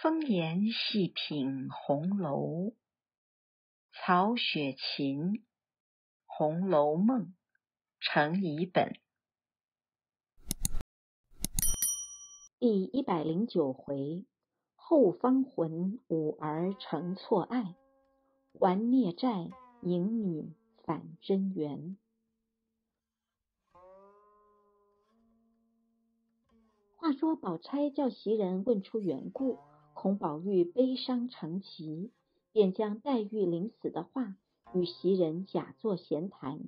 风言细品红楼，曹雪芹《红楼梦》成一本。第一百零九回，后方魂五儿成错爱，还孽债迎女反真缘。话说，宝钗叫袭人问出缘故。孔宝玉悲伤成疾，便将黛玉临死的话与袭人假作闲谈，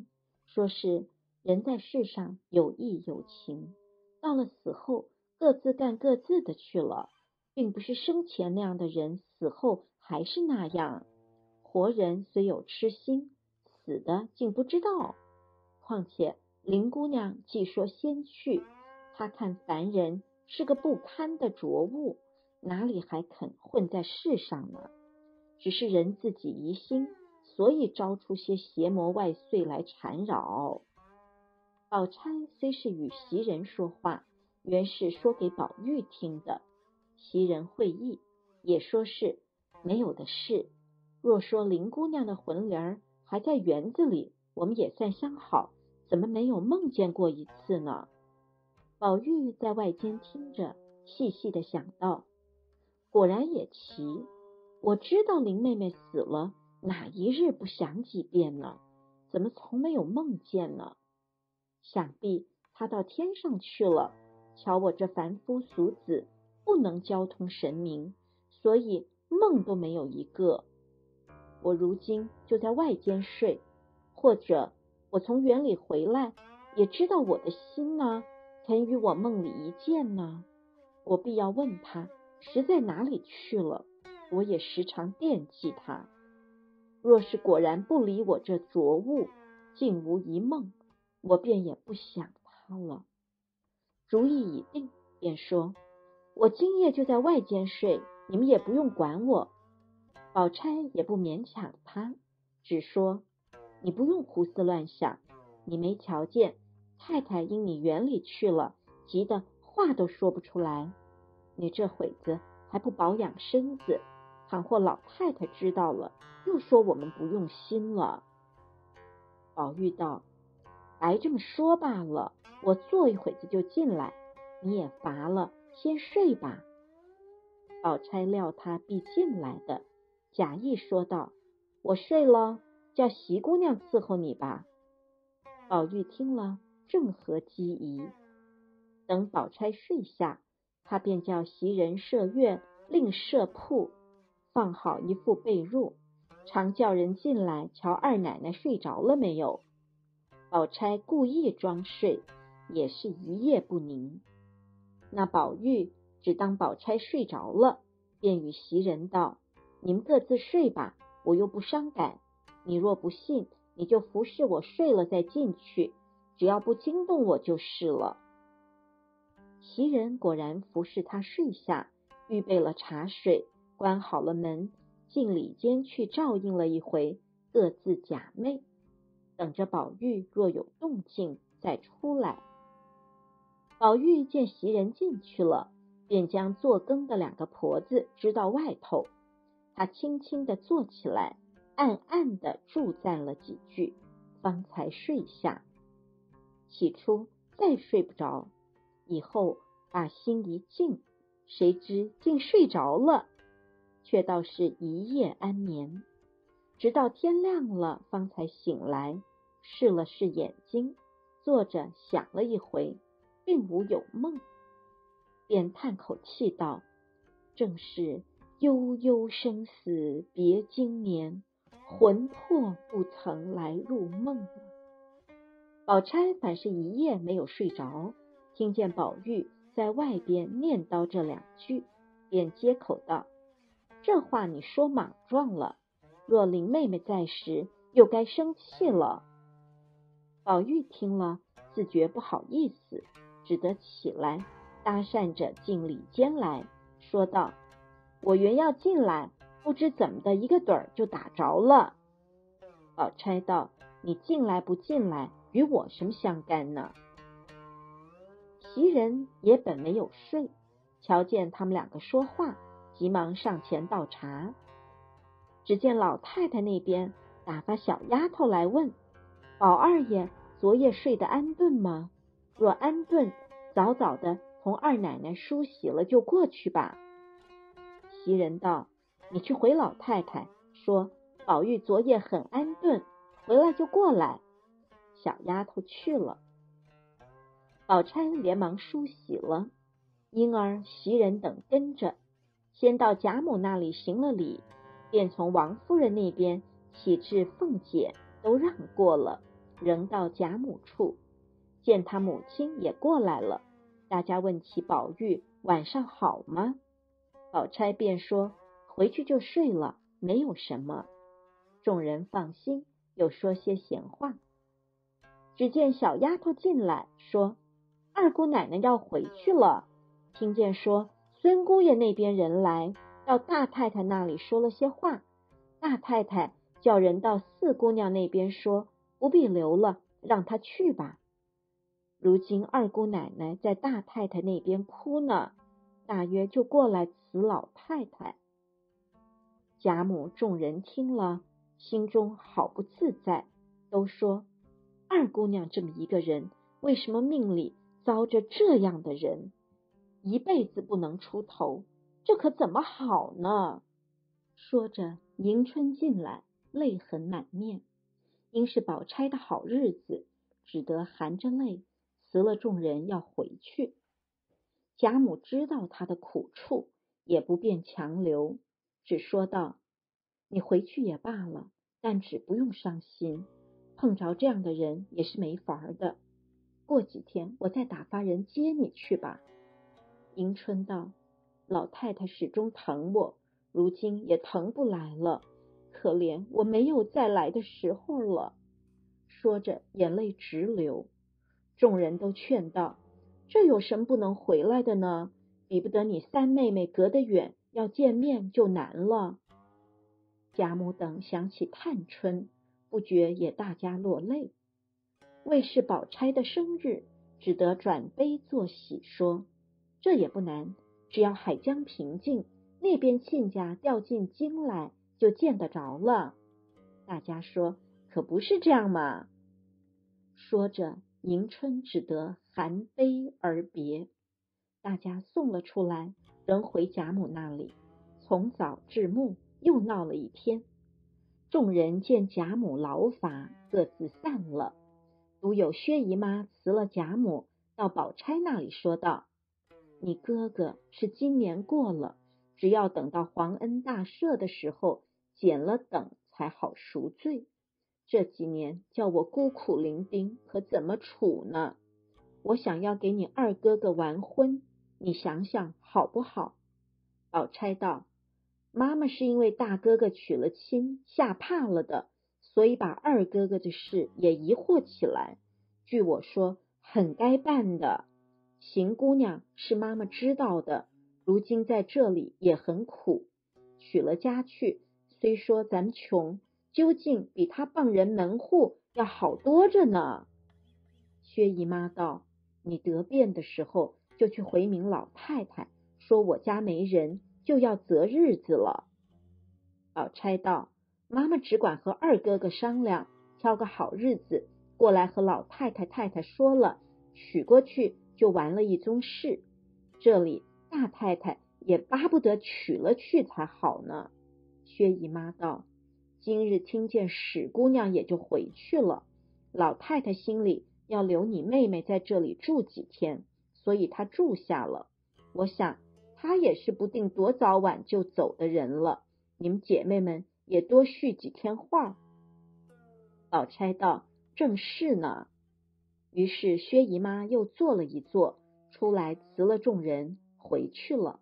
说是人在世上有义有情，到了死后各自干各自的去了，并不是生前那样的人，死后还是那样。活人虽有痴心，死的竟不知道。况且林姑娘既说先去，她看凡人是个不堪的浊物。哪里还肯混在世上呢？只是人自己疑心，所以招出些邪魔外祟来缠扰。宝钗虽是与袭人说话，原是说给宝玉听的。袭人会意，也说是没有的事。若说林姑娘的魂灵儿还在园子里，我们也算相好，怎么没有梦见过一次呢？宝玉在外间听着，细细的想到。果然也奇，我知道林妹妹死了，哪一日不想几遍呢？怎么从没有梦见呢？想必她到天上去了。瞧我这凡夫俗子，不能交通神明，所以梦都没有一个。我如今就在外间睡，或者我从园里回来，也知道我的心呢，肯与我梦里一见呢？我必要问他。实在哪里去了？我也时常惦记他。若是果然不理我这浊物，竟无一梦，我便也不想他了。主意已定，便说：“我今夜就在外间睡，你们也不用管我。”宝钗也不勉强他，只说：“你不用胡思乱想，你没瞧见太太因你园里去了，急得话都说不出来。”你这会子还不保养身子，倘或老太太知道了，又说我们不用心了。宝玉道：“白这么说罢了，我坐一会子就进来。你也乏了，先睡吧。”宝钗料他必进来的，假意说道：“我睡了，叫席姑娘伺候你吧。”宝玉听了，正合机宜，等宝钗睡下。他便叫袭人设月，另设铺，放好一副被褥，常叫人进来瞧二奶奶睡着了没有。宝钗故意装睡，也是一夜不宁。那宝玉只当宝钗睡着了，便与袭人道：“你们各自睡吧，我又不伤感。你若不信，你就服侍我睡了再进去，只要不惊动我就是了。”袭人果然服侍他睡下，预备了茶水，关好了门，进里间去照应了一回，各自假寐，等着宝玉若有动静再出来。宝玉见袭人进去了，便将做羹的两个婆子支到外头，他轻轻的坐起来，暗暗的祝赞了几句，方才睡下。起初再睡不着。以后把心一静，谁知竟睡着了，却倒是一夜安眠。直到天亮了，方才醒来，试了试眼睛，坐着想了一回，并无有梦，便叹口气道：“正是悠悠生死别经年，魂魄不曾来入梦。”宝钗反是一夜没有睡着。听见宝玉在外边念叨这两句，便接口道：“这话你说莽撞了。若林妹妹在时，又该生气了。”宝玉听了，自觉不好意思，只得起来搭讪着进里间来说道：“我原要进来，不知怎么的一个盹儿就打着了。”宝钗道：“你进来不进来，与我什么相干呢？”袭人也本没有睡，瞧见他们两个说话，急忙上前倒茶。只见老太太那边打发小丫头来问：“宝二爷昨夜睡得安顿吗？若安顿，早早的同二奶奶梳洗了就过去吧。”袭人道：“你去回老太太说，宝玉昨夜很安顿，回来就过来。”小丫头去了，宝钗连忙梳洗了，因而袭人等跟着，先到贾母那里行了礼。便从王夫人那边起至凤姐都让过了，仍到贾母处，见他母亲也过来了。大家问起宝玉晚上好吗？宝钗便说回去就睡了，没有什么。众人放心，又说些闲话。只见小丫头进来，说二姑奶奶要回去了。听见说孙姑爷那边人来。到大太太那里说了些话，大太太叫人到四姑娘那边说，不必留了，让她去吧。如今二姑奶奶在大太太那边哭呢，大约就过来辞老太太。贾母众人听了，心中好不自在，都说二姑娘这么一个人，为什么命里遭着这样的人，一辈子不能出头？这可怎么好呢？说着，迎春进来，泪痕满面。因是宝钗的好日子，只得含着泪辞了众人要回去。贾母知道他的苦处，也不便强留，只说道：“你回去也罢了，但只不用伤心。碰着这样的人也是没法的。过几天我再打发人接你去吧。”迎春道。老太太始终疼我，如今也疼不来了，可怜我没有再来的时候了。说着，眼泪直流。众人都劝道：“这有什么不能回来的呢？比不得你三妹妹隔得远，要见面就难了。”贾母等想起探春，不觉也大家落泪。为是宝钗的生日，只得转悲作喜，说：“这也不难。”只要海江平静，那边亲家调进京来，就见得着了。大家说可不是这样嘛。说着，迎春只得含悲而别。大家送了出来，仍回贾母那里，从早至暮又闹了一天。众人见贾母劳乏，各自散了。独有薛姨妈辞了贾母，到宝钗那里说道。你哥哥是今年过了，只要等到皇恩大赦的时候，减了等才好赎罪。这几年叫我孤苦伶仃，可怎么处呢？我想要给你二哥哥完婚，你想想好不好？宝钗道：“妈妈是因为大哥哥娶了亲，吓怕了的，所以把二哥哥的事也疑惑起来。据我说，很该办的。”邢姑娘是妈妈知道的，如今在这里也很苦，娶了家去，虽说咱穷，究竟比他傍人门户要好多着呢。薛姨妈道：“你得便的时候，就去回明老太太，说我家没人，就要择日子了。”宝钗道：“妈妈只管和二哥哥商量，挑个好日子过来和老太太太太说了，娶过去。”就完了一宗事，这里大太太也巴不得娶了去才好呢。薛姨妈道：“今日听见史姑娘也就回去了，老太太心里要留你妹妹在这里住几天，所以她住下了。我想她也是不定多早晚就走的人了，你们姐妹们也多续几天话。”宝钗道：“正是呢。”于是薛姨妈又坐了一坐，出来辞了众人，回去了。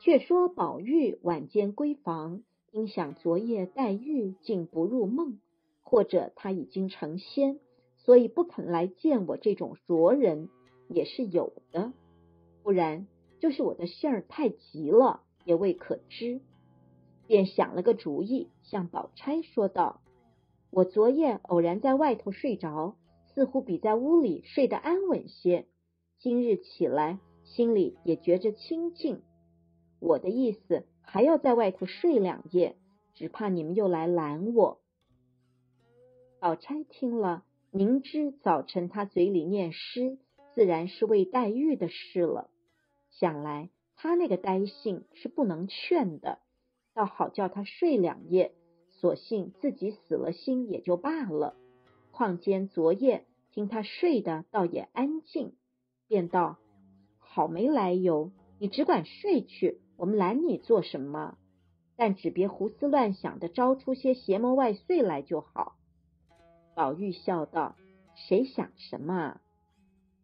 却说宝玉晚间归房，因想昨夜黛玉竟不入梦，或者他已经成仙，所以不肯来见我这种浊人，也是有的。不然就是我的性儿太急了，也未可知。便想了个主意，向宝钗说道：“我昨夜偶然在外头睡着。”似乎比在屋里睡得安稳些。今日起来，心里也觉着清静。我的意思还要在外头睡两夜，只怕你们又来拦我。宝钗听了，明知早晨他嘴里念诗，自然是为黛玉的事了。想来他那个呆性是不能劝的，倒好叫他睡两夜，索性自己死了心也就罢了。况间昨夜听他睡的倒也安静，便道：“好没来由，你只管睡去，我们拦你做什么？但只别胡思乱想的招出些邪魔外祟来就好。”宝玉笑道：“谁想什么？”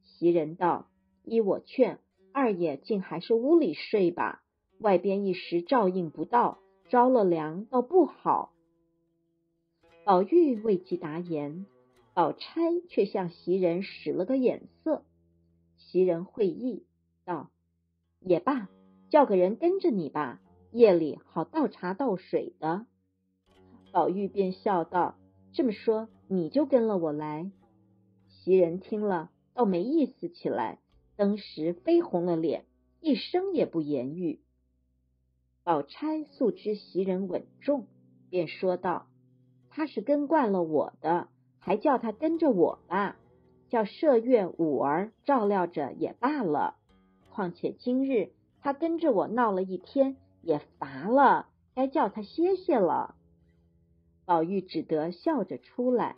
袭人道：“依我劝，二爷竟还是屋里睡吧，外边一时照应不到，着了凉倒不好。”宝玉未及答言，宝钗却向袭人使了个眼色。袭人会意道：“也罢，叫个人跟着你吧，夜里好倒茶倒水的。”宝玉便笑道：“这么说。”你就跟了我来，袭人听了倒没意思起来，当时绯红了脸，一声也不言语。宝钗素知袭人稳重，便说道：“他是跟惯了我的，还叫他跟着我吧，叫麝月、五儿照料着也罢了。况且今日他跟着我闹了一天，也乏了，该叫他歇歇了。”宝玉只得笑着出来。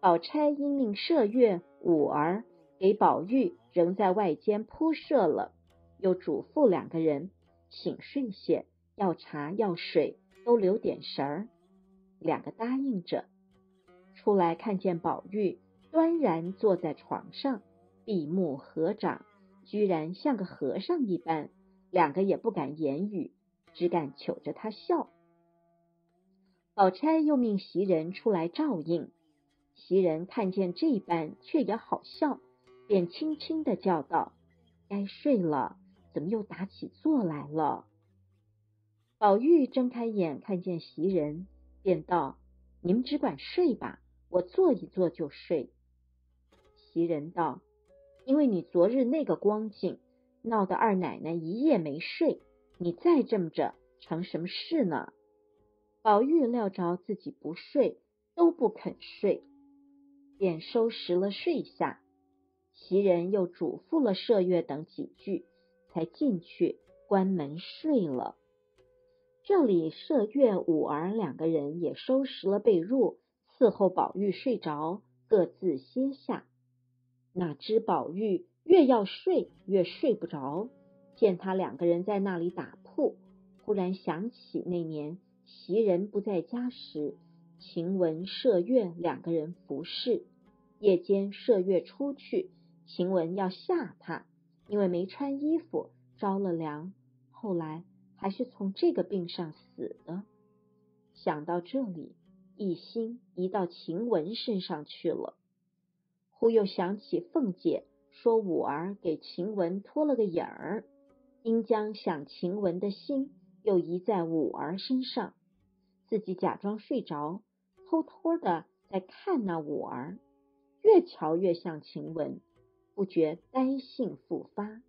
宝钗因命麝月、五儿给宝玉仍在外间铺设了，又嘱咐两个人醒睡些，要茶要水都留点神儿。两个答应着，出来看见宝玉端然坐在床上，闭目合掌，居然像个和尚一般，两个也不敢言语，只敢求着他笑。宝钗又命袭人出来照应，袭人看见这般，却也好笑，便轻轻的叫道：“该睡了，怎么又打起坐来了？”宝玉睁开眼，看见袭人，便道：“你们只管睡吧，我坐一坐就睡。”袭人道：“因为你昨日那个光景，闹得二奶奶一夜没睡，你再这么着，成什么事呢？”宝玉料着自己不睡，都不肯睡，便收拾了睡下。袭人又嘱咐了麝月等几句，才进去关门睡了。这里麝月、五儿两个人也收拾了被褥，伺候宝玉睡着，各自歇下。哪知宝玉越要睡越睡不着，见他两个人在那里打铺，忽然想起那年。袭人不在家时，晴雯、麝月两个人服侍。夜间麝月出去，晴雯要吓他，因为没穿衣服，着了凉。后来还是从这个病上死的。想到这里，一心移到晴雯身上去了。忽又想起凤姐说五儿给晴雯托了个影儿，应将想晴雯的心又移在五儿身上。自己假装睡着，偷偷的在看那五儿，越瞧越像晴雯，不觉呆性复发。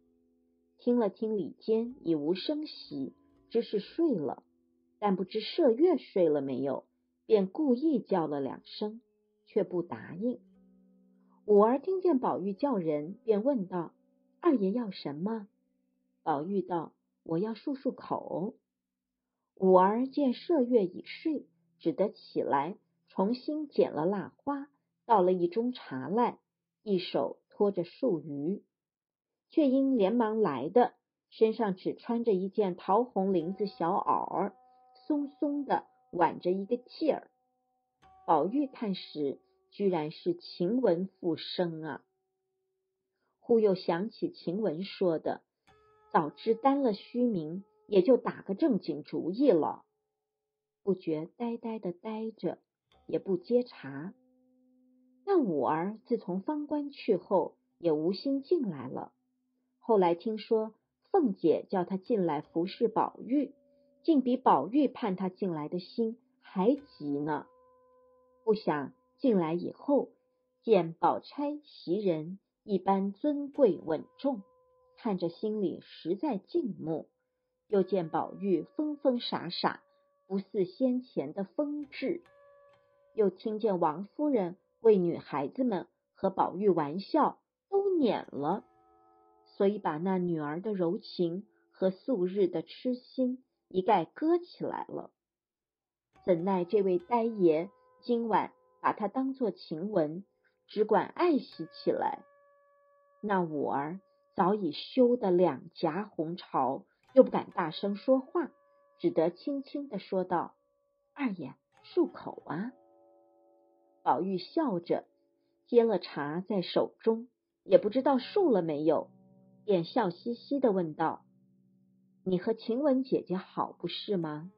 听了听里间已无声息，知是睡了，但不知麝月睡了没有，便故意叫了两声，却不答应。五儿听见宝玉叫人，便问道：“二爷要什么？”宝玉道：“我要漱漱口。”五儿见麝月已睡，只得起来，重新捡了蜡花，倒了一盅茶来，一手拖着漱盂，却因连忙来的，身上只穿着一件桃红绫子小袄，松松的挽着一个髻儿。宝玉看时，居然是晴雯复生啊！忽又想起晴雯说的，早知担了虚名。也就打个正经主意了，不觉呆呆的呆着，也不接茬。那五儿自从方官去后，也无心进来了。后来听说凤姐叫他进来服侍宝玉，竟比宝玉盼他进来的心还急呢。不想进来以后，见宝钗、袭人一般尊贵稳重，看着心里实在敬慕。又见宝玉疯疯傻傻，不似先前的风致。又听见王夫人为女孩子们和宝玉玩笑，都撵了，所以把那女儿的柔情和素日的痴心一概搁起来了。怎奈这位呆爷今晚把她当作晴雯，只管爱惜起来。那五儿早已羞得两颊红潮，又不敢大声说话，只得轻轻的说道：“二爷漱口啊。”宝玉笑着接了茶在手中，也不知道漱了没有，便笑嘻嘻的问道：“你和晴雯姐姐好不是吗？”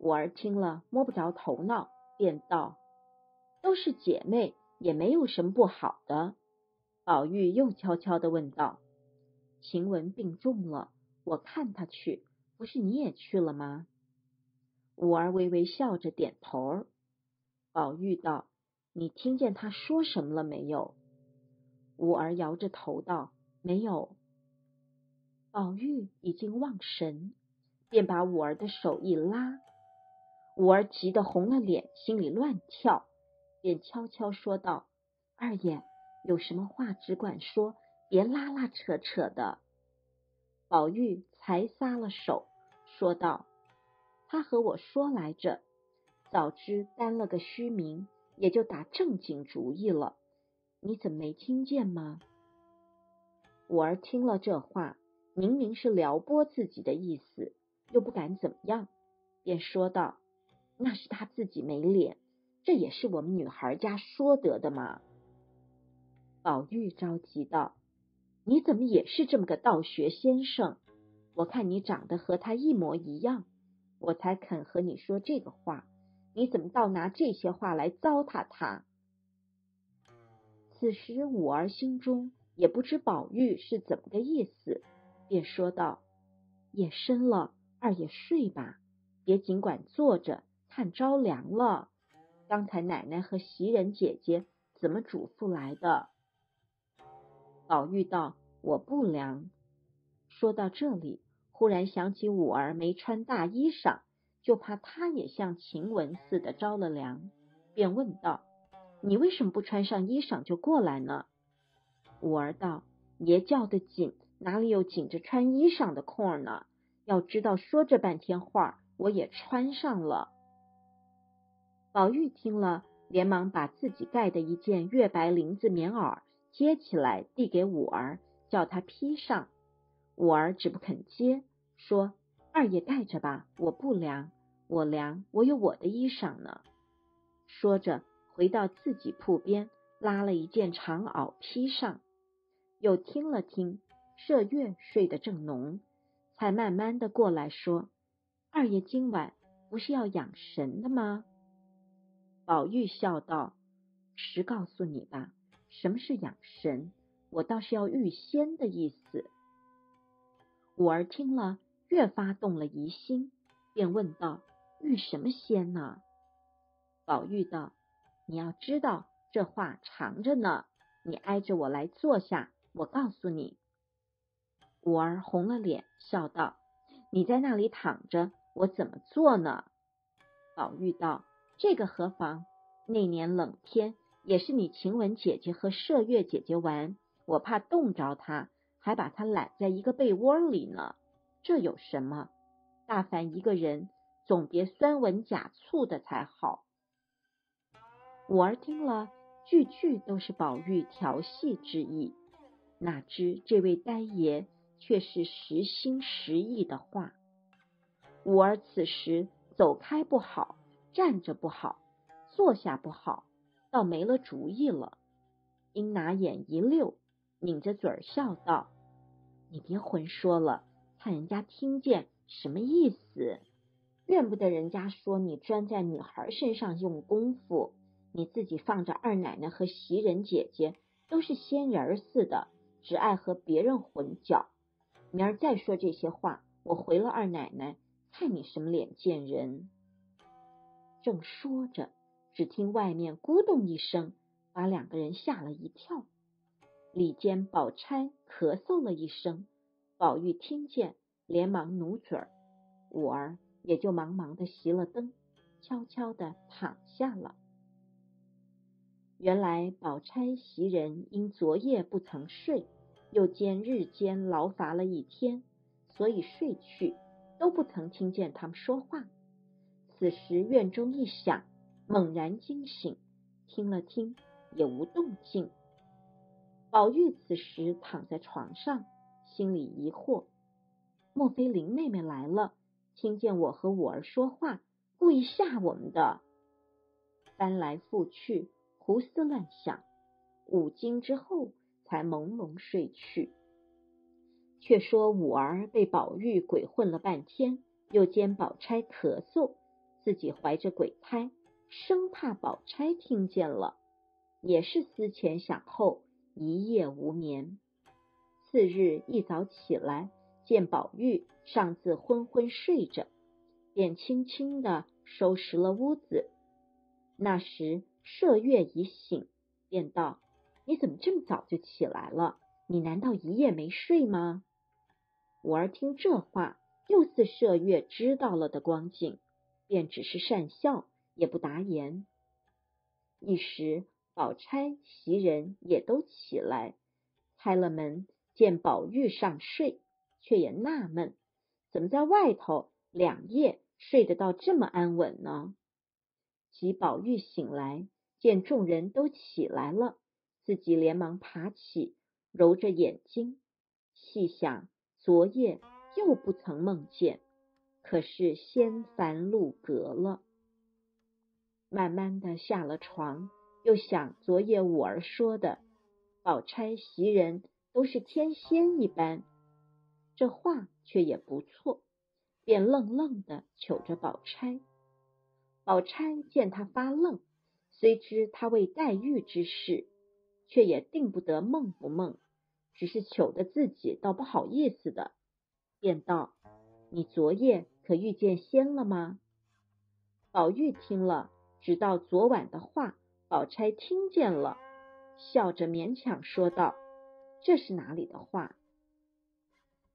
五儿听了摸不着头脑，便道：“都是姐妹，也没有什么不好的。”宝玉又悄悄的问道：“晴雯病重了，我看她去，不是你也去了吗？”五儿微微笑着点头。宝玉道。你听见他说什么了没有？五儿摇着头道：“没有。”宝玉已经忘神，便把五儿的手一拉，五儿急得红了脸，心里乱跳，便悄悄说道：“二爷有什么话只管说，别拉拉扯扯的。”宝玉才撒了手，说道：“他和我说来着，早知担了个虚名。”也就打正经主意了，你怎么没听见吗？五儿听了这话，明明是撩拨自己的意思，又不敢怎么样，便说道：“那是他自己没脸，这也是我们女孩家说得的嘛。”宝玉着急道：“你怎么也是这么个道学先生？我看你长得和他一模一样，我才肯和你说这个话。”你怎么倒拿这些话来糟蹋他？此时五儿心中也不知宝玉是怎么个意思，便说道：“夜深了，二爷睡吧，别尽管坐着看着凉了。刚才奶奶和袭人姐姐怎么嘱咐来的？”宝玉道：“我不凉。”说到这里，忽然想起五儿没穿大衣裳。就怕他也像晴雯似的着了凉，便问道：“你为什么不穿上衣裳就过来呢？”五儿道：“爷叫的紧，哪里有紧着穿衣裳的空儿呢？要知道说这半天话，我也穿上了。”宝玉听了，连忙把自己盖的一件月白绫子棉袄接起来，递给五儿，叫他披上。五儿只不肯接，说：“二爷带着吧，我不凉。”我凉，我有我的衣裳呢。说着，回到自己铺边，拉了一件长袄披上。又听了听，麝月睡得正浓，才慢慢的过来说：“二爷今晚不是要养神的吗？”宝玉笑道：“实告诉你吧，什么是养神？我倒是要御仙的意思。”五儿听了，越发动了疑心，便问道。遇什么仙呢？宝玉道：“你要知道，这话长着呢。你挨着我来坐下，我告诉你。”五儿红了脸，笑道：“你在那里躺着，我怎么坐呢？”宝玉道：“这个何妨？那年冷天，也是你晴雯姐姐和麝月姐姐玩，我怕冻着她，还把她揽在一个被窝里呢。这有什么？大凡一个人。”总别酸文假醋的才好。五儿听了，句句都是宝玉调戏之意，哪知这位呆爷却是实心实意的话。五儿此时走开不好，站着不好，坐下不好，倒没了主意了。因拿眼一溜，抿着嘴笑道：“你别混说了，怕人家听见，什么意思？”怨不得人家说你专在女孩身上用功夫，你自己放着二奶奶和袭人姐姐都是仙人似的，只爱和别人混搅。明儿再说这些话，我回了二奶奶，看你什么脸见人。正说着，只听外面咕咚一声，把两个人吓了一跳。里间宝钗咳嗽了一声，宝玉听见，连忙努嘴儿，五儿也就忙忙的熄了灯，悄悄的躺下了。原来宝钗袭人因昨夜不曾睡，又兼日间劳乏了一天，所以睡去，都不曾听见他们说话。此时院中一响，猛然惊醒，听了听，也无动静。宝玉此时躺在床上，心里疑惑：莫非林妹妹来了，听见我和五儿说话，故意吓我们的？翻来覆去。胡思乱想，五更之后才朦胧睡去。却说五儿被宝玉鬼混了半天，又兼宝钗咳嗽，自己怀着鬼胎，生怕宝钗听见了，也是思前想后，一夜无眠。次日一早起来，见宝玉尚自昏昏睡着，便轻轻的收拾了屋子。那时。麝月已醒，便道：“你怎么这么早就起来了？你难道一夜没睡吗？”五儿听这话，又似麝月知道了的光景，便只是讪笑，也不答言。一时，宝钗、袭人也都起来，开了门，见宝玉上睡，却也纳闷，怎么在外头两夜睡得到这么安稳呢？及宝玉醒来。见众人都起来了，自己连忙爬起，揉着眼睛，细想昨夜又不曾梦见，可是仙凡路隔了。慢慢的下了床，又想昨夜五儿说的，宝钗袭人都是天仙一般，这话却也不错，便愣愣的瞅着宝钗。宝钗见他发愣。虽知他为黛玉之事，却也定不得梦不梦，只是糗得自己倒不好意思的，便道：“你昨夜可遇见仙了吗？”宝玉听了，知道昨晚的话，宝钗听见了，笑着勉强说道：“这是哪里的话？”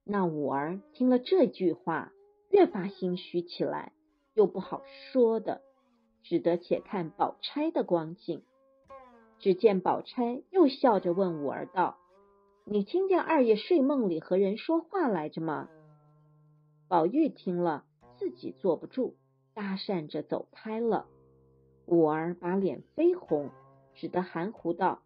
那五儿听了这句话，越发心虚起来，又不好说的。只得且看宝钗的光景。只见宝钗又笑着问五儿道：“你听见二爷睡梦里和人说话来着吗？”宝玉听了，自己坐不住，搭讪着走开了。五儿把脸绯红，只得含糊道：“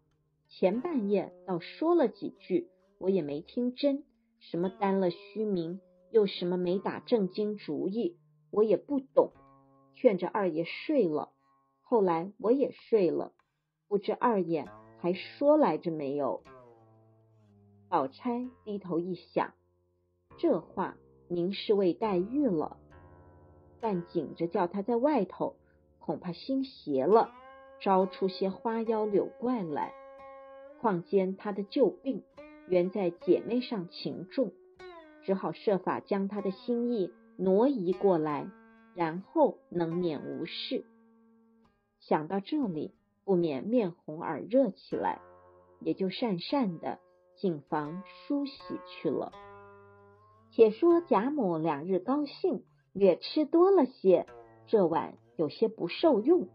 前半夜倒说了几句，我也没听真。什么担了虚名，又什么没打正经主意，我也不懂。”劝着二爷睡了，后来我也睡了，不知二爷还说来着没有？宝钗低头一想，这话明是为黛玉了，但紧着叫他在外头，恐怕心邪了，招出些花妖柳怪来。况兼他的旧病原在姐妹上情重，只好设法将他的心意挪移过来。然后能免无事。想到这里，不免面红耳热起来，也就讪讪的进房梳洗去了。且说贾母两日高兴，略吃多了些，这晚有些不受用。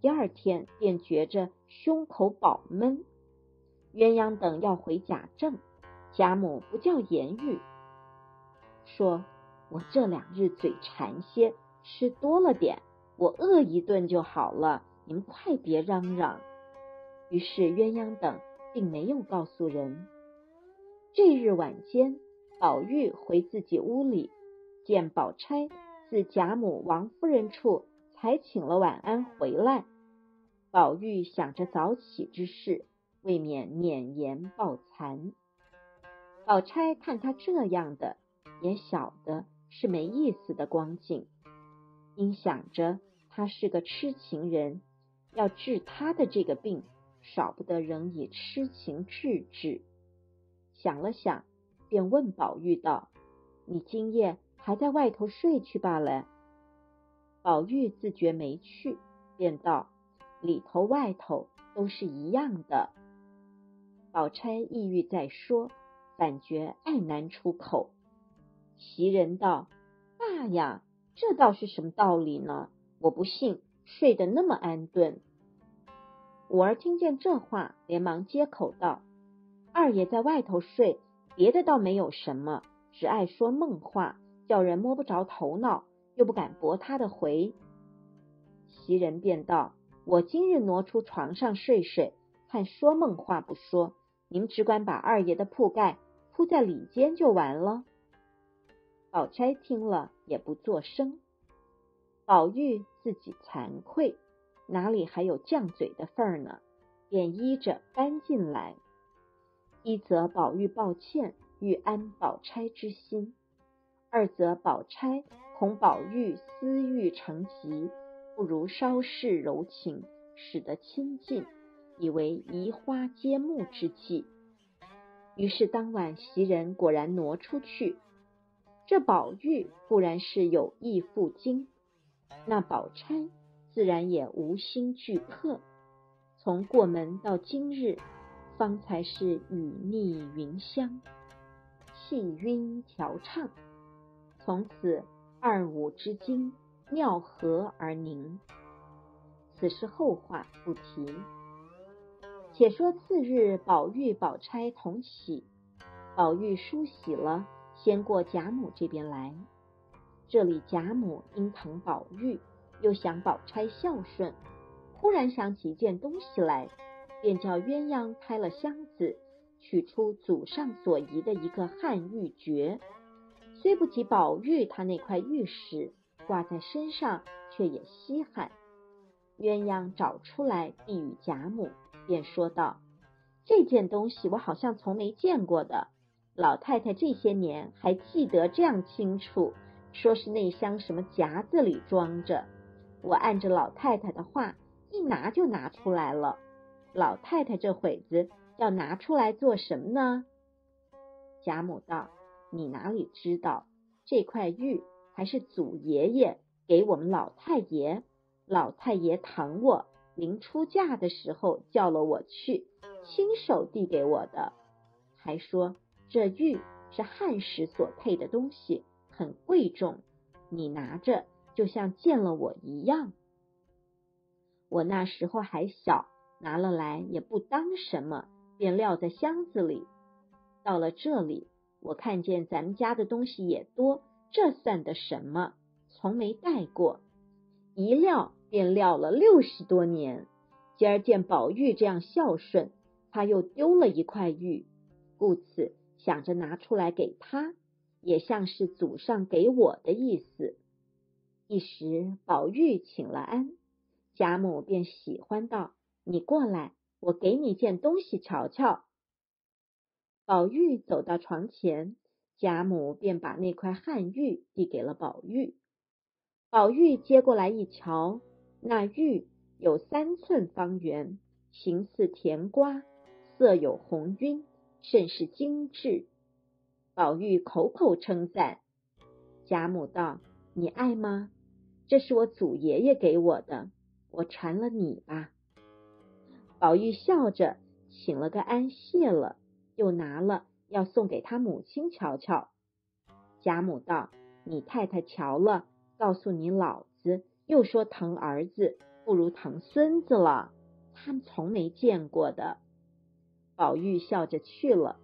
第二天便觉着胸口饱闷。鸳鸯等要回贾政，贾母不叫言语，说：“我这两日嘴馋些。”吃多了点，我饿一顿就好了。你们快别嚷嚷。于是鸳鸯等并没有告诉人。这日晚间，宝玉回自己屋里，见宝钗自贾母、王夫人处才请了晚安回来。宝玉想着早起之事，未免勉言抱残。宝钗看他这样的，也晓得是没意思的光景。因想着他是个痴情人，要治他的这个病，少不得仍以痴情治治。想了想，便问宝玉道：“你今夜还在外头睡去罢了？”宝玉自觉没趣，便道：“里头外头都是一样的。”宝钗意欲再说，反觉爱难出口。袭人道：“爸呀，这倒是什么道理呢？我不信，睡得那么安顿。”五儿听见这话，连忙接口道：“二爷在外头睡，别的倒没有什么，只爱说梦话，叫人摸不着头脑，又不敢驳他的回。”袭人便道：“我今日挪出床上睡睡，看说梦话不说，您只管把二爷的铺盖铺在里间就完了。”宝钗听了也不作声。宝玉自己惭愧，哪里还有犟嘴的份儿呢？便依着搬进来。一则宝玉抱歉，欲安宝钗之心；二则宝钗恐宝玉私欲成疾，不如稍事柔情，使得亲近，以为移花接木之计。于是当晚袭人果然挪出去。这宝玉固然是有意赴京，那宝钗自然也无心拒客。从过门到今日，方才是雨腻云香，气晕调畅。从此二五之精妙合而凝。此事后话不提。且说次日，宝玉、宝钗同起，宝玉梳洗了。先过贾母这边来，这里贾母因疼宝玉，又想宝钗孝顺，忽然想起一件东西来，便叫鸳鸯开了箱子，取出祖上所遗的一个汉玉珏，虽不及宝玉他那块玉石挂在身上，却也稀罕。鸳鸯找出来递与贾母，便说道：“这件东西我好像从没见过的。”老太太这些年还记得这样清楚，说是那箱什么夹子里装着。我按着老太太的话，一拿就拿出来了。老太太这会子要拿出来做什么呢？贾母道：“你哪里知道？这块玉还是祖爷爷给我们老太爷，老太爷疼我，临出嫁的时候叫了我去，亲手递给我的，还说。”这玉是汉时所配的东西，很贵重。你拿着就像见了我一样。我那时候还小，拿了来也不当什么，便撂在箱子里。到了这里，我看见咱们家的东西也多，这算的什么？从没带过，一撂便撂了六十多年。今儿见宝玉这样孝顺，他又丢了一块玉，故此。想着拿出来给他，也像是祖上给我的意思。一时宝玉请了安，贾母便喜欢道：“你过来，我给你件东西瞧瞧。”宝玉走到床前，贾母便把那块汉玉递给了宝玉。宝玉接过来一瞧，那玉有三寸方圆，形似甜瓜，色有红晕。甚是精致，宝玉口口称赞。贾母道：“你爱吗？这是我祖爷爷给我的，我传了你吧。”宝玉笑着请了个安，谢了，又拿了要送给他母亲瞧瞧。贾母道：“你太太瞧了，告诉你老，又说疼儿子不如疼孙子了，他们从没见过的。”宝玉笑着去了，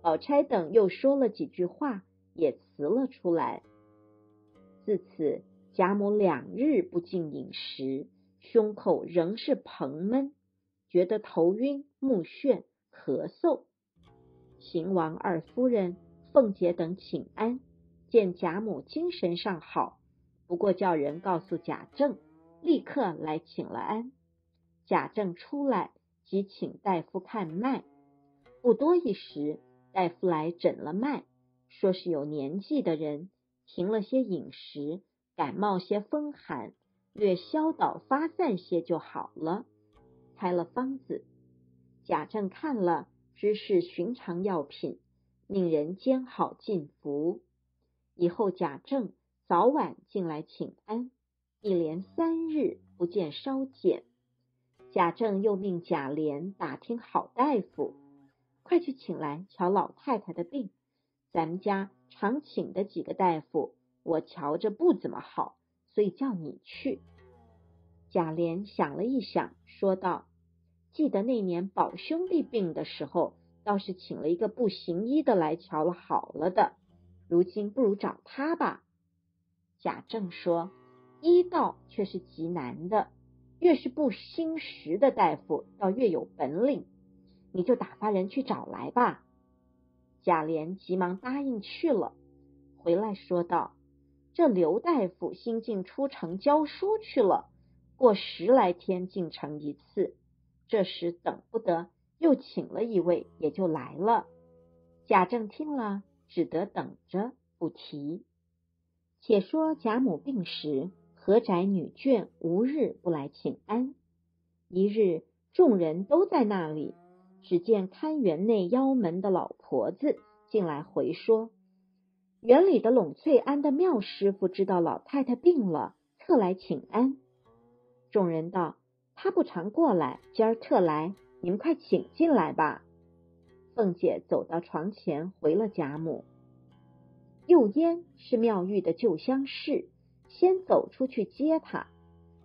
宝钗等又说了几句话，也辞了出来。自此，贾母两日不进饮食，胸口仍是膨闷，觉得头晕目眩，咳嗽。邢王二夫人、凤姐等请安，见贾母精神尚好，不过叫人告诉贾政，立刻来请了安。贾政出来。即请大夫看脉，不多一时，大夫来诊了脉，说是有年纪的人停了些饮食，感冒些风寒，略消导发散些就好了。开了方子，贾政看了，知是寻常药品，命人煎好进服。以后贾政早晚进来请安，一连三日不见稍减。贾政又命贾琏打听好大夫，快去请来瞧老太太的病。咱们家常请的几个大夫，我瞧着不怎么好，所以叫你去。”贾琏想了一想，说道：“记得那年宝兄弟病的时候，倒是请了一个不行医的来瞧了，好了的。如今不如找他吧。”贾政说：“医道却是极难的，越是不兴实的大夫，倒越有本领。你就打发人去找来吧。”贾琏急忙答应去了，回来说道：“这刘大夫新进出城教书去了，过十来天进城一次。这时等不得，又请了一位，也就来了。”贾政听了，只得等着不提。且说贾母病时，何宅女眷无日不来请安。一日，众人都在那里，只见看园内腰门的老婆子进来回说：园里的拢翠庵的妙师傅知道老太太病了，特来请安。众人道：他不常过来，今儿特来，你们快请进来吧。凤姐走到床前，回了贾母。右嫣是妙玉的旧相识，先走出去接她。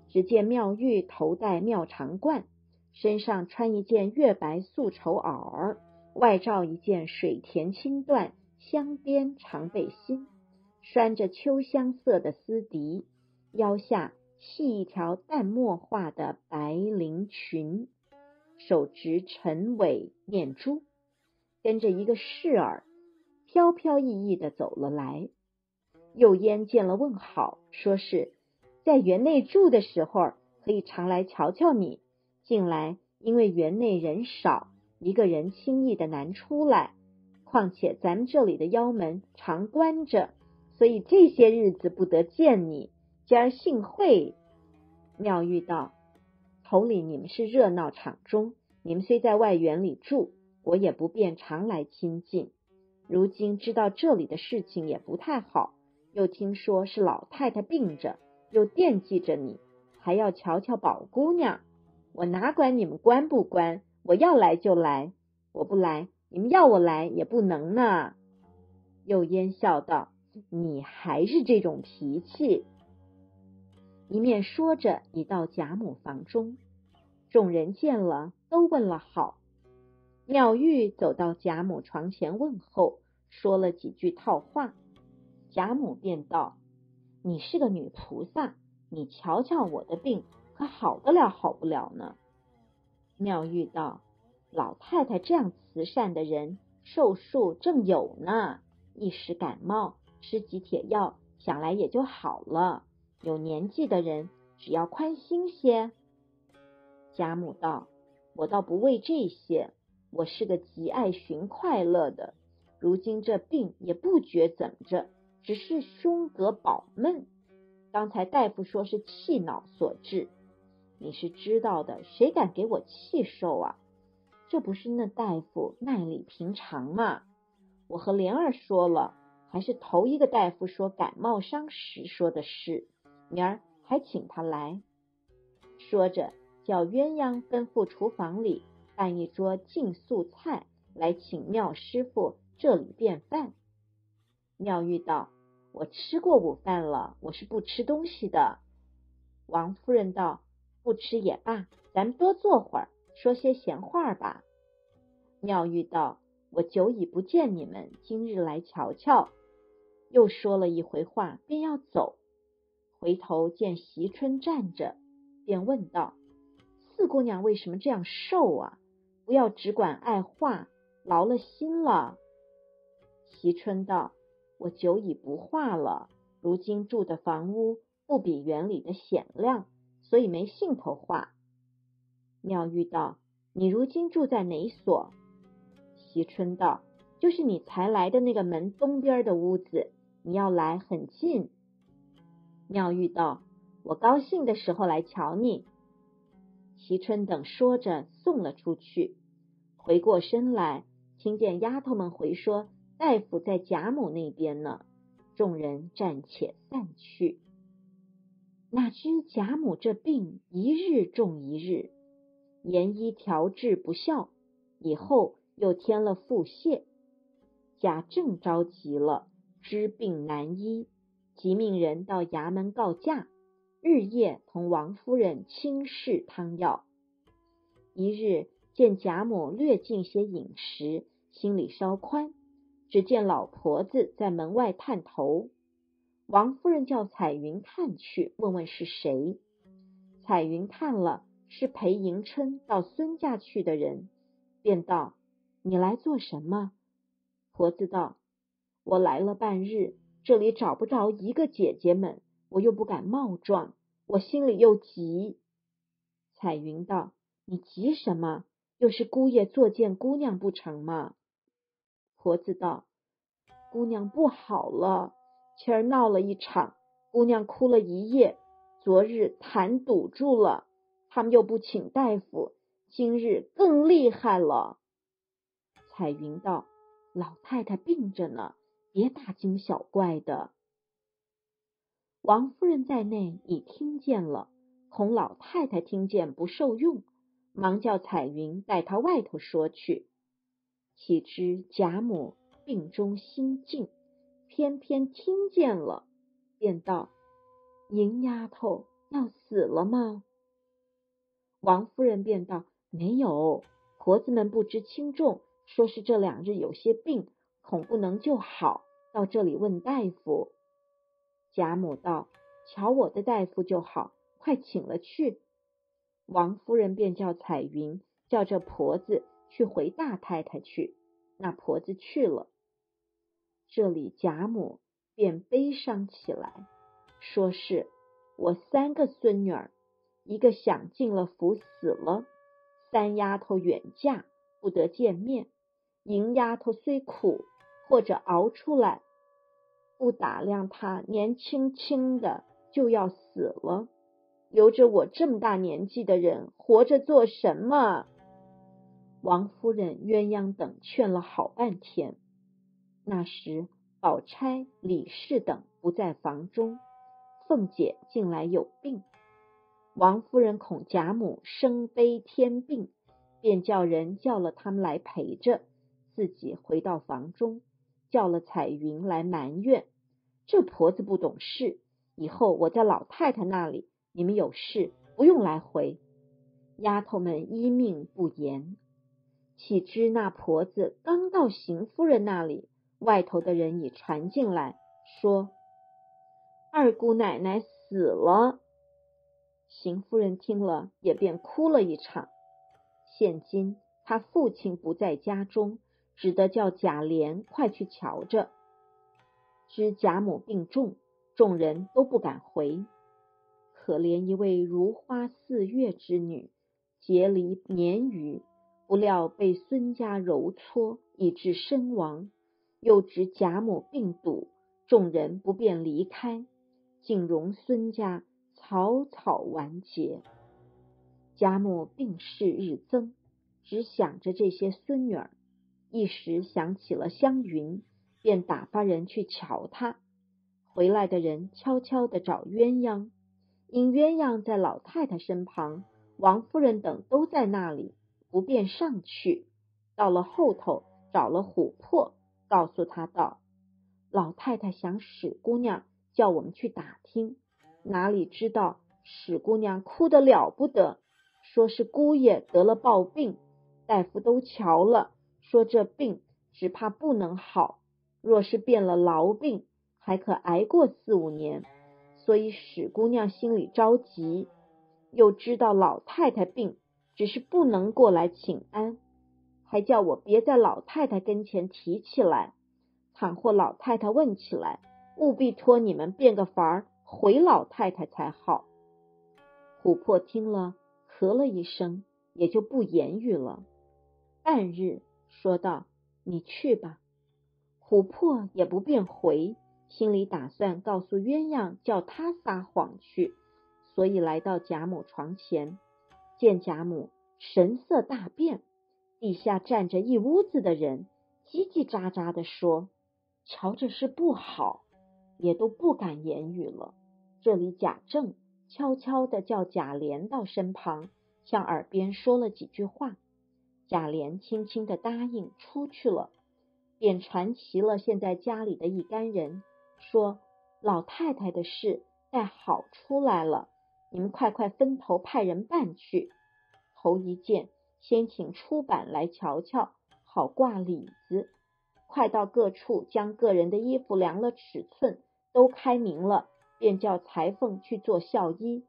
只见妙玉头戴妙长冠，身上穿一件月白素绸袄儿，外罩一件水田青缎镶边长背心，拴着秋香色的丝笛，腰下系一条淡墨画的白绫裙，手执陈尾念珠，跟着一个侍儿。飘飘逸逸的走了来，右嫣见了问好，说是在园内住的时候，可以常来瞧瞧你。近来因为园内人少，一个人轻易的难出来。况且咱们这里的妖门常关着，所以这些日子不得见你。今儿幸会。妙玉道：头里你们是热闹场中，你们虽在外园里住，我也不便常来亲近。如今知道这里的事情也不太好，又听说是老太太病着，又惦记着你，还要瞧瞧宝姑娘。我哪管你们关不关？我要来就来，我不来，你们要我来也不能呢。又烟笑道：“你还是这种脾气。”一面说着，已到贾母房中，众人见了，都问了好。妙玉走到贾母床前问候，说了几句套话。贾母便道：“你是个女菩萨，你瞧瞧我的病，可好得了好不了呢？”妙玉道：“老太太这样慈善的人，寿数正有呢。一时感冒，吃几帖药，想来也就好了。有年纪的人，只要宽心些。”贾母道：“我倒不为这些。”我是个极爱寻快乐的，如今这病也不觉怎么着，只是胸膈饱闷。刚才大夫说是气恼所致，你是知道的，谁敢给我气受啊？这不是那大夫耐力平常吗？我和莲儿说了，还是头一个大夫说感冒伤时说的事，明儿还请他来。说着，叫鸳鸯吩咐厨房里。办一桌净素菜来请妙师傅这里便饭。妙玉道：“我吃过午饭了，我是不吃东西的。”王夫人道：“不吃也罢，咱们多坐会儿，说些闲话吧。”妙玉道：“我久已不见你们，今日来瞧瞧。”又说了一回话，便要走，回头见席春站着，便问道：“四姑娘为什么这样瘦啊？”不要只管爱画，劳了心了。惜春道：“我久已不画了，如今住的房屋不比园里的显亮，所以没兴头画。”妙玉道：“你如今住在哪所？”惜春道：“就是你才来的那个门东边的屋子，你要来很近。”妙玉道：“我高兴的时候来瞧你。”惜春等说着，送了出去。回过身来，听见丫头们回说，大夫在贾母那边呢。众人暂且散去。哪知贾母这病一日重一日，言医调治不效，以后又添了腹泻。贾政着急了，知病难医，即命人到衙门告假，日夜同王夫人轻视汤药。一日见贾母略进些饮食，心里稍宽。只见老婆子在门外探头，王夫人叫彩云看去，问问是谁。彩云看了，是陪迎春到孙家去的人，便道：“你来做什么？”婆子道：“我来了半日，这里找不着一个姐姐们，我又不敢冒撞，我心里又急。”彩云道：“你急什么？又是姑爷作见姑娘不成吗？”婆子道：“姑娘不好了，前儿闹了一场，姑娘哭了一夜。昨日痰堵住了，他们又不请大夫，今日更厉害了。”彩云道：“老太太病着呢，别大惊小怪的。”王夫人在内已听见了，恐老太太听见不受用，忙叫彩云带她外头说去。岂知贾母病中心静，偏偏听见了，便道：“银丫头要死了吗？”王夫人便道：“没有，婆子们不知轻重，说是这两日有些病，恐不能就好，到这里问大夫。”贾母道：“瞧我的大夫就好，快请了去。”王夫人便叫彩云叫这婆子。去回大太太去，那婆子去了。这里贾母便悲伤起来，说是我三个孙女儿，一个享尽了福死了，三丫头远嫁不得见面，银丫头虽苦，或者熬出来，不打量她年轻轻的就要死了，留着我这么大年纪的人活着做什么？王夫人、鸳鸯等劝了好半天。那时宝钗、李氏等不在房中，凤姐近来有病。王夫人恐贾母生悲添病，便叫人叫了他们来陪着，自己回到房中，叫了彩云来埋怨：这婆子不懂事。以后我在老太太那里，你们有事不用来回。丫头们依命不言。岂知那婆子刚到邢夫人那里，外头的人已传进来，说二姑奶奶死了。邢夫人听了，也便哭了一场。现今他父亲不在家中，只得叫贾琏快去瞧着。知贾母病重，众人都不敢回。可怜一位如花似月之女，结离年余。不料被孙家揉搓，以致身亡。又值贾母病笃，众人不便离开，竟容孙家草草完结。贾母病势日增，只想着这些孙女儿，一时想起了湘云，便打发人去瞧她。回来的人悄悄的找鸳鸯，因鸳鸯在老太太身旁，王夫人等都在那里。不便上去，到了后头找了琥珀，告诉他道：“老太太想史姑娘，叫我们去打听。哪里知道史姑娘哭得了不得，说是姑爷得了暴病，大夫都瞧了，说这病只怕不能好，若是变了痨病，还可挨过四五年。所以史姑娘心里着急，又知道老太太病。”只是不能过来请安，还叫我别在老太太跟前提起来。倘或老太太问起来，务必托你们变个法儿回老太太才好。琥珀听了，咳了一声，也就不言语了。半日，说道：“你去吧。”琥珀也不便回，心里打算告诉鸳鸯，叫他撒谎去，所以来到贾母床前。见贾母神色大变，地下站着一屋子的人，叽叽喳喳的说：“瞧着是不好，也都不敢言语了。”这里贾政悄悄的叫贾琏到身旁，向耳边说了几句话。贾琏轻轻的答应出去了，便传齐了现在家里的一干人，说老太太的事待好出来了，你们快快分头派人办去。头一件，先请出版来瞧瞧，好挂里子。快到各处将个人的衣服量了尺寸，都开明了，便叫裁缝去做孝衣。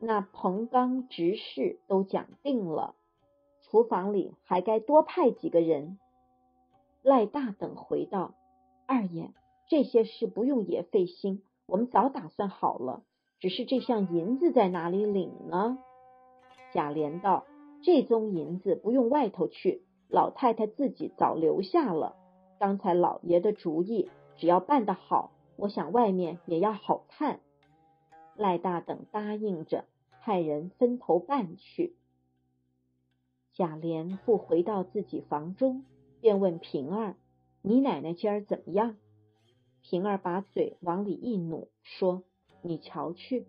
那彭刚执事都讲定了，厨房里还该多派几个人。赖大等回道：“二爷，这些事不用也费心，我们早打算好了。只是这项银子在哪里领呢？”贾琏道：“这宗银子不用外头去，老太太自己早留下了。刚才老爷的主意，只要办得好，我想外面也要好看。”赖大等答应着，派人分头办去。贾琏复回到自己房中。便问平儿：“你奶奶今儿怎么样？”平儿把嘴往里一努，说：“你瞧去。”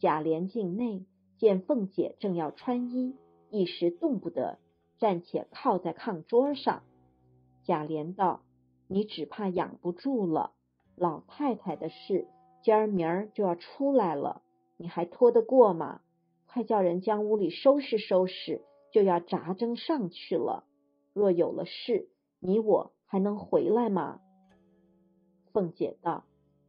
贾琏进内，见凤姐正要穿衣，一时动不得，暂且靠在炕桌上。贾琏道：“你只怕养不住了，老太太的事，今儿明儿就要出来了，你还拖得过吗？快叫人将屋里收拾收拾，就要扎针上去了。”若有了事，你我还能回来吗？凤姐道：“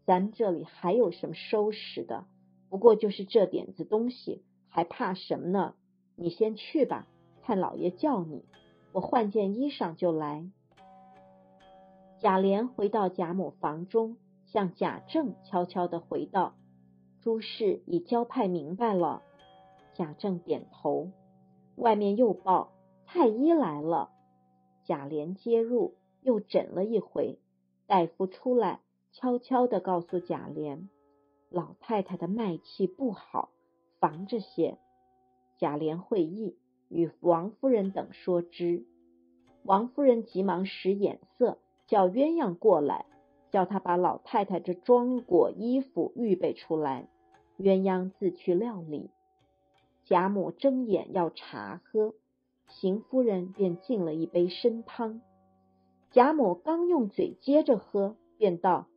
咱们这里还有什么收拾的？不过就是这点子东西，还怕什么呢？你先去吧，看老爷叫你，我换件衣裳就来。”贾琏回到贾母房中，向贾政悄悄的回道：“诸事已交派明白了。”贾政点头。外面又报太医来了。贾琏接入，又诊了一回。大夫出来，悄悄的告诉贾琏，老太太的脉气不好，防着些。贾琏会意，与王夫人等说之。王夫人急忙使眼色，叫鸳鸯过来，叫他把老太太这装裹衣服预备出来。鸳鸯自去料理。贾母睁眼要茶喝。邢夫人便进了一杯参汤，贾母刚用嘴接着喝，便道：“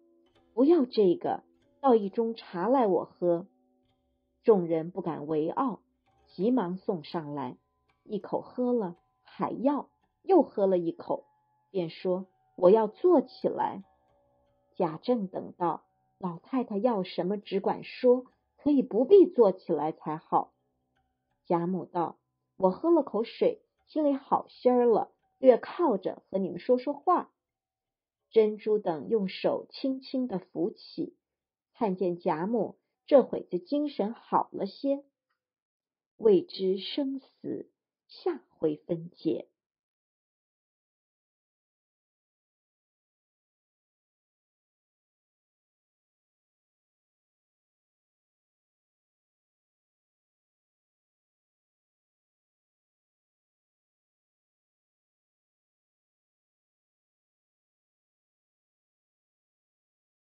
不要这个，倒一盅茶来我喝。”众人不敢为傲，急忙送上来，一口喝了，还要，又喝了一口，便说：“我要坐起来。”贾政等道：“老太太要什么，只管说，可以不必坐起来才好。”贾母道。我喝了口水，心里好些儿了，略靠着和你们说说话。珍珠等用手轻轻的扶起，看见贾母这会子精神好了些。未知生死，下回分解。